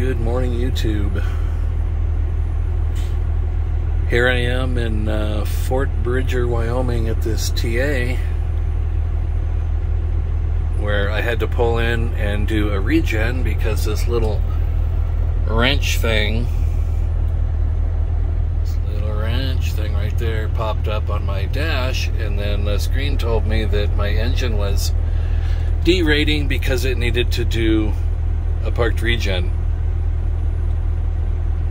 Good morning, YouTube. Here I am in uh, Fort Bridger, Wyoming at this TA where I had to pull in and do a regen because this little wrench thing, this little wrench thing right there popped up on my dash and then the screen told me that my engine was derating because it needed to do a parked regen.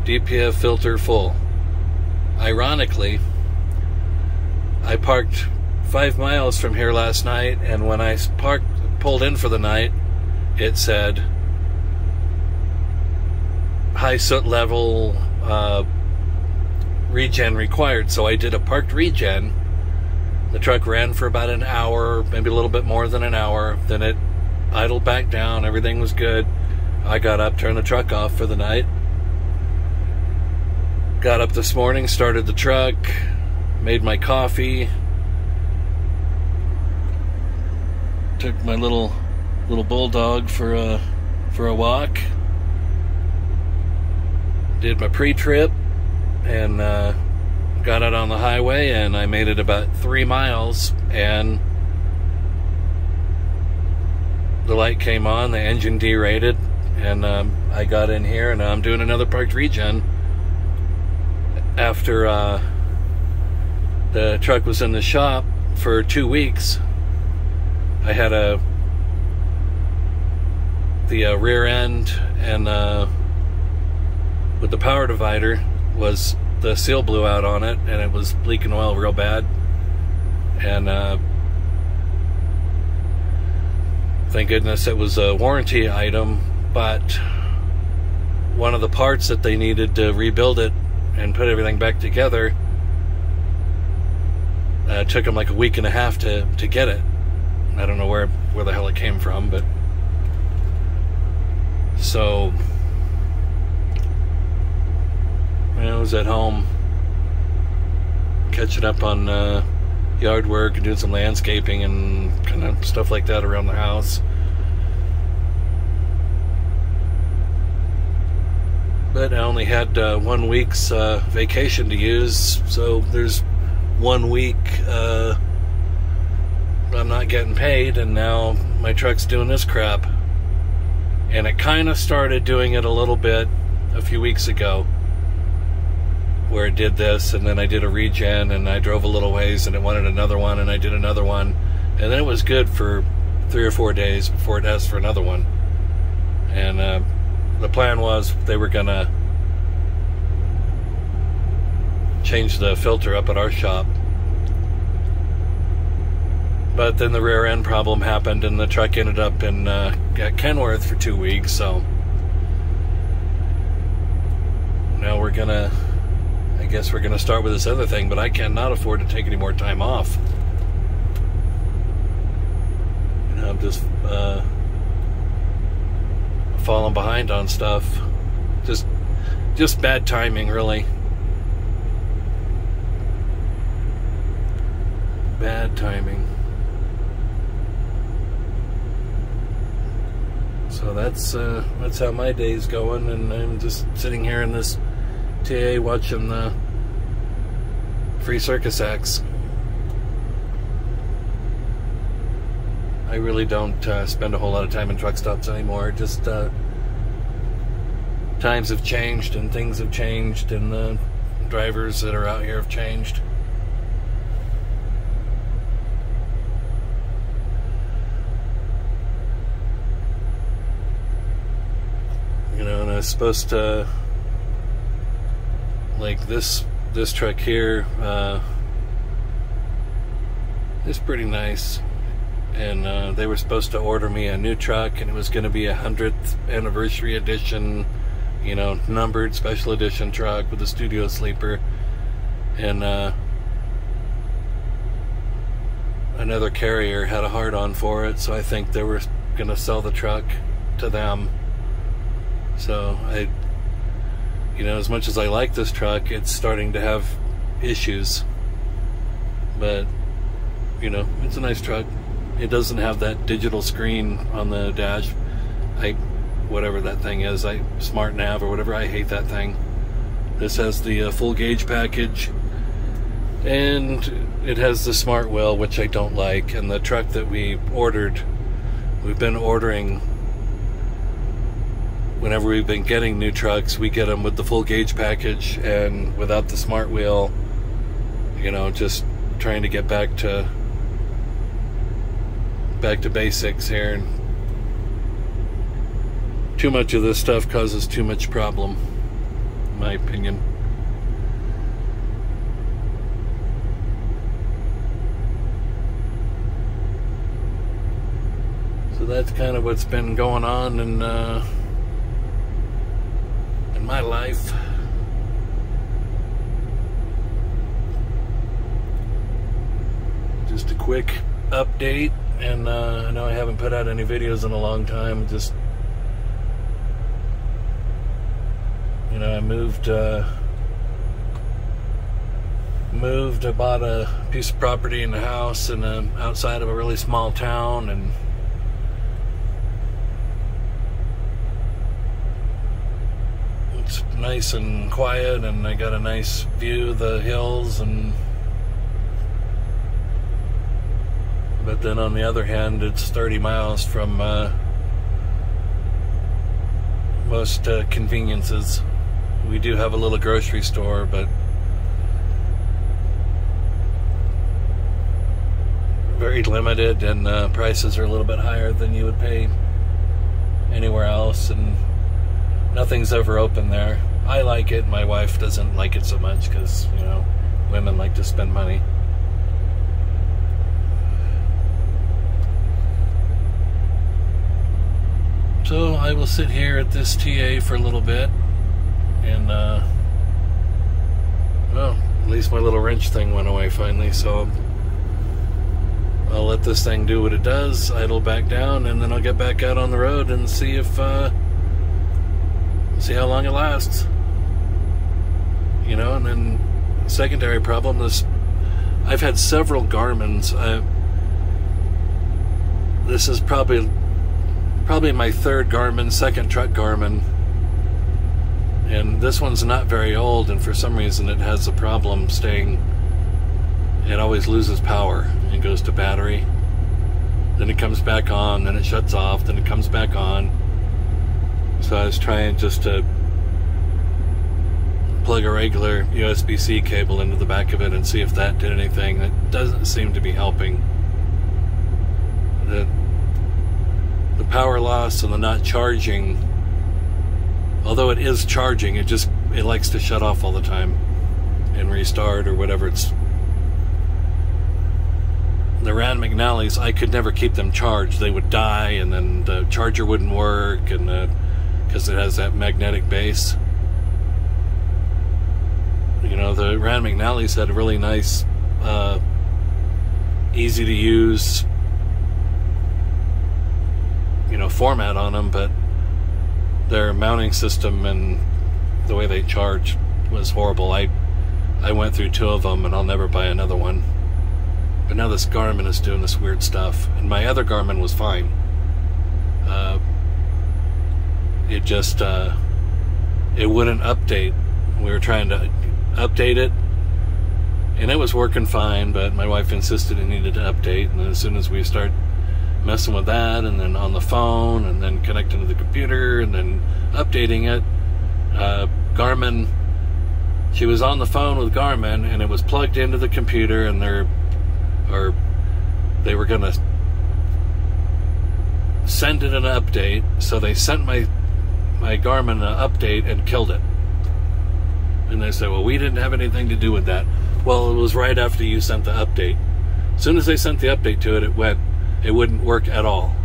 DPF filter full. Ironically, I parked five miles from here last night, and when I parked, pulled in for the night, it said high soot level uh, regen required. So I did a parked regen. The truck ran for about an hour, maybe a little bit more than an hour. Then it idled back down. Everything was good. I got up, turned the truck off for the night, Got up this morning, started the truck, made my coffee, took my little little bulldog for a for a walk, did my pre-trip, and uh, got out on the highway, and I made it about three miles, and the light came on, the engine derated, and um, I got in here, and I'm doing another parked regen after uh, the truck was in the shop for two weeks, I had a the uh, rear end and uh, with the power divider was the seal blew out on it and it was leaking oil real bad. And uh, thank goodness it was a warranty item but one of the parts that they needed to rebuild it and put everything back together. Uh, it took him like a week and a half to, to get it. I don't know where where the hell it came from, but so I was at home catching up on uh, yard work and doing some landscaping and kind of stuff like that around the house. But I only had uh, one week's uh, vacation to use, so there's one week uh, I'm not getting paid, and now my truck's doing this crap. And it kind of started doing it a little bit a few weeks ago, where it did this, and then I did a regen, and I drove a little ways, and it wanted another one, and I did another one, and then it was good for three or four days before it asked for another one. And uh, the plan was they were gonna change the filter up at our shop. But then the rear end problem happened, and the truck ended up in uh, Kenworth for two weeks. So now we're gonna, I guess we're gonna start with this other thing. But I cannot afford to take any more time off. I'm just. Uh, falling behind on stuff. Just just bad timing, really. Bad timing. So that's uh, that's how my day's going, and I'm just sitting here in this TA watching the Free Circus acts. I really don't uh, spend a whole lot of time in truck stops anymore. Just uh, times have changed and things have changed, and the drivers that are out here have changed. You know, and I was supposed to like this this truck here uh, is pretty nice and uh, they were supposed to order me a new truck, and it was going to be a hundredth anniversary edition, you know, numbered special edition truck with a studio sleeper, and uh, another carrier had a hard on for it, so I think they were going to sell the truck to them. So I, you know, as much as I like this truck, it's starting to have issues, but you know, it's a nice truck it doesn't have that digital screen on the dash. I whatever that thing is, I Smart Nav or whatever. I hate that thing. This has the uh, full gauge package, and it has the smart wheel, which I don't like. And the truck that we ordered, we've been ordering. Whenever we've been getting new trucks, we get them with the full gauge package and without the smart wheel. You know, just trying to get back to back to basics here. And too much of this stuff causes too much problem in my opinion. So that's kind of what's been going on in uh, in my life. Just a quick update and uh, I know I haven't put out any videos in a long time. Just you know, I moved uh, moved. I bought a piece of property in the house and outside of a really small town, and it's nice and quiet, and I got a nice view of the hills and but then on the other hand, it's 30 miles from uh, most uh, conveniences. We do have a little grocery store, but very limited, and uh, prices are a little bit higher than you would pay anywhere else, and nothing's ever open there. I like it. My wife doesn't like it so much because you know women like to spend money. I will sit here at this TA for a little bit, and uh, well, at least my little wrench thing went away finally. So I'll let this thing do what it does, idle back down, and then I'll get back out on the road and see if uh, see how long it lasts. You know, and then secondary problem is I've had several Garmin's. I, this is probably probably my third Garmin, second truck Garmin. And this one's not very old, and for some reason it has a problem staying. It always loses power and goes to battery. Then it comes back on, then it shuts off, then it comes back on. So I was trying just to plug a regular USB C cable into the back of it and see if that did anything. It doesn't seem to be helping. The the power loss and the not charging. Although it is charging it just it likes to shut off all the time and restart or whatever it's the Rand McNally's I could never keep them charged. They would die and then the charger wouldn't work and because it has that magnetic base. You know the Rand McNally's had a really nice uh, easy to use you know format on them, but their mounting system and the way they charge was horrible. I I went through two of them, and I'll never buy another one. But now this Garmin is doing this weird stuff, and my other Garmin was fine. Uh, it just uh, it wouldn't update. We were trying to update it, and it was working fine. But my wife insisted it needed to update, and as soon as we start messing with that and then on the phone and then connecting to the computer and then updating it. Uh, Garmin, she was on the phone with Garmin and it was plugged into the computer and they're, or they were going to send it an update. So they sent my, my Garmin an update and killed it. And they said, well, we didn't have anything to do with that. Well, it was right after you sent the update. As soon as they sent the update to it, it went it wouldn't work at all.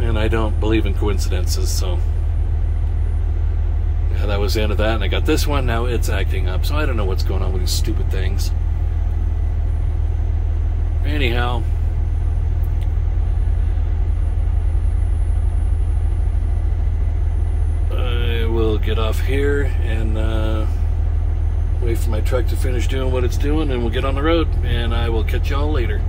And I don't believe in coincidences, so yeah, that was the end of that. And I got this one. Now it's acting up, so I don't know what's going on with these stupid things. Anyhow. I will get off here and. Uh, wait for my truck to finish doing what it's doing, and we'll get on the road. And I will catch y'all later.